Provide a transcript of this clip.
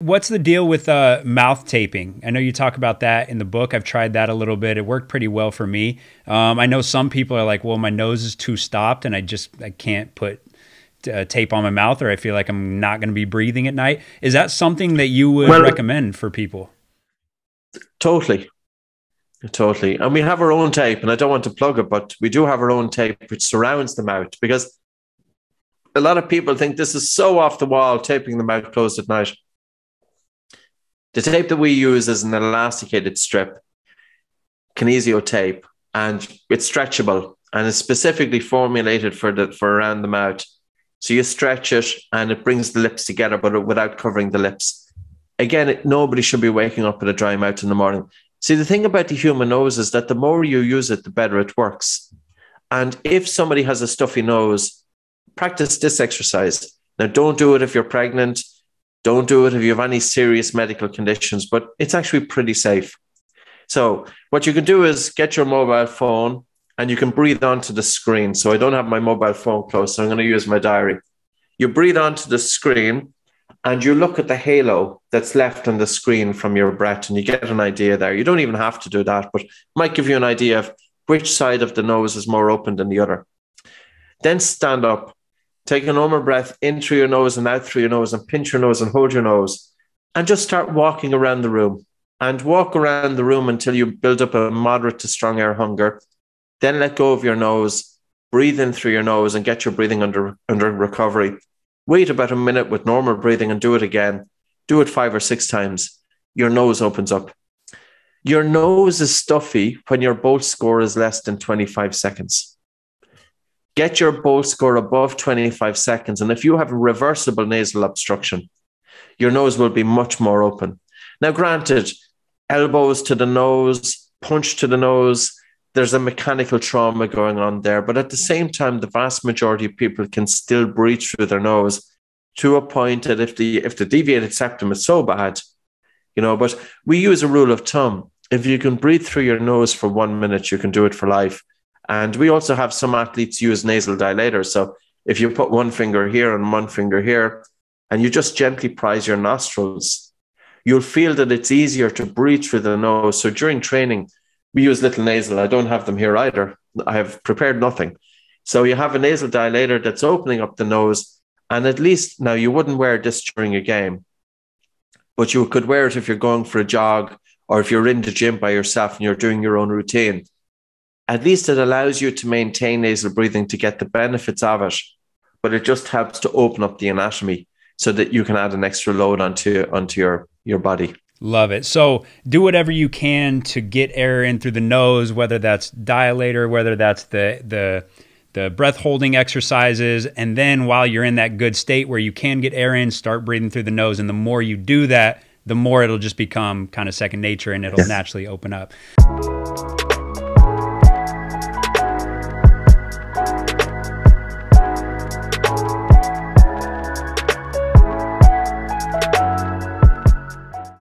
What's the deal with uh, mouth taping? I know you talk about that in the book. I've tried that a little bit. It worked pretty well for me. Um, I know some people are like, "Well, my nose is too stopped, and I just I can't put uh, tape on my mouth, or I feel like I'm not going to be breathing at night." Is that something that you would well, recommend for people? Totally, totally. And we have our own tape, and I don't want to plug it, but we do have our own tape which surrounds the mouth because a lot of people think this is so off the wall, taping the mouth closed at night the tape that we use is an elasticated strip, kinesio tape, and it's stretchable and it's specifically formulated for the for around the mouth. So you stretch it and it brings the lips together, but without covering the lips. Again, it, nobody should be waking up with a dry mouth in the morning. See, the thing about the human nose is that the more you use it, the better it works. And if somebody has a stuffy nose, practice this exercise. Now, don't do it if you're pregnant don't do it if you have any serious medical conditions, but it's actually pretty safe. So, what you can do is get your mobile phone and you can breathe onto the screen. So, I don't have my mobile phone close, so I'm going to use my diary. You breathe onto the screen and you look at the halo that's left on the screen from your breath and you get an idea there. You don't even have to do that, but might give you an idea of which side of the nose is more open than the other. Then stand up Take a normal breath in through your nose and out through your nose and pinch your nose and hold your nose and just start walking around the room and walk around the room until you build up a moderate to strong air hunger. Then let go of your nose, breathe in through your nose and get your breathing under, under recovery. Wait about a minute with normal breathing and do it again. Do it five or six times. Your nose opens up. Your nose is stuffy when your Bolt score is less than 25 seconds. Get your Bolt score above 25 seconds. And if you have a reversible nasal obstruction, your nose will be much more open. Now, granted, elbows to the nose, punch to the nose, there's a mechanical trauma going on there. But at the same time, the vast majority of people can still breathe through their nose to a point that if the if the deviated septum is so bad, you know, but we use a rule of thumb. If you can breathe through your nose for one minute, you can do it for life. And we also have some athletes use nasal dilators. So if you put one finger here and one finger here, and you just gently prise your nostrils, you'll feel that it's easier to breathe through the nose. So during training, we use little nasal. I don't have them here either. I have prepared nothing. So you have a nasal dilator that's opening up the nose. And at least now you wouldn't wear this during a game, but you could wear it if you're going for a jog or if you're in the gym by yourself and you're doing your own routine at least it allows you to maintain nasal breathing to get the benefits of it, but it just helps to open up the anatomy so that you can add an extra load onto onto your your body. Love it. So do whatever you can to get air in through the nose, whether that's dilator, whether that's the the the breath holding exercises, and then while you're in that good state where you can get air in, start breathing through the nose. And the more you do that, the more it'll just become kind of second nature and it'll yes. naturally open up.